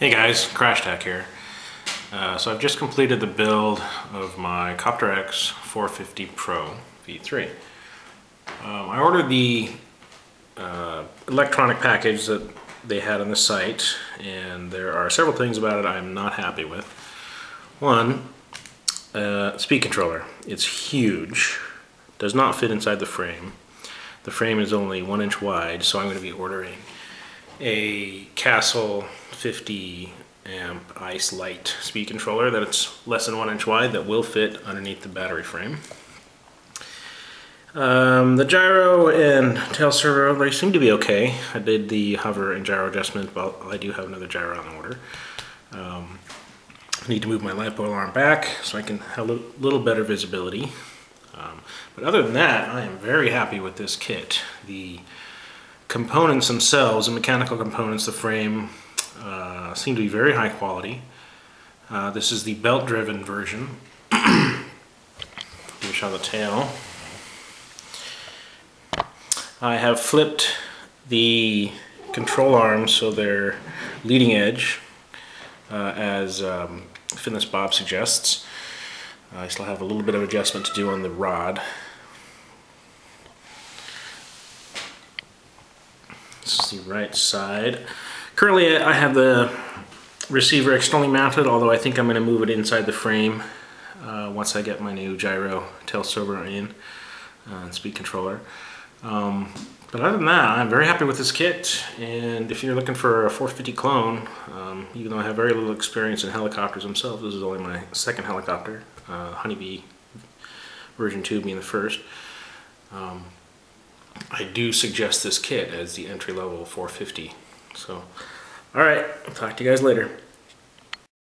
Hey guys, Crashtack here. Uh, so I've just completed the build of my Copter X 450 Pro V3. Um, I ordered the uh, electronic package that they had on the site and there are several things about it I'm not happy with. One, uh, speed controller. It's huge, does not fit inside the frame. The frame is only one inch wide, so I'm going to be ordering a Castle 50 amp Ice Lite speed controller that's less than one inch wide that will fit underneath the battery frame. Um, the gyro and tail servo, they seem to be okay. I did the hover and gyro adjustment, but I do have another gyro on order. Um, I need to move my LiPo alarm back so I can have a little better visibility. Um, but other than that, I am very happy with this kit. The components themselves, the mechanical components, the frame, uh, seem to be very high quality. Uh, this is the belt-driven version. Give show the tail. I have flipped the control arms so they're leading edge, uh, as um, Finless Bob suggests. I still have a little bit of adjustment to do on the rod. The right side. Currently I have the receiver externally mounted, although I think I'm going to move it inside the frame uh, once I get my new gyro tail servo in uh, and speed controller. Um, but other than that, I'm very happy with this kit. And if you're looking for a 450 clone, um, even though I have very little experience in helicopters themselves, this is only my second helicopter, uh, Honeybee version 2 being the first. Um, I do suggest this kit as the entry level 450. So, all right, I'll talk to you guys later.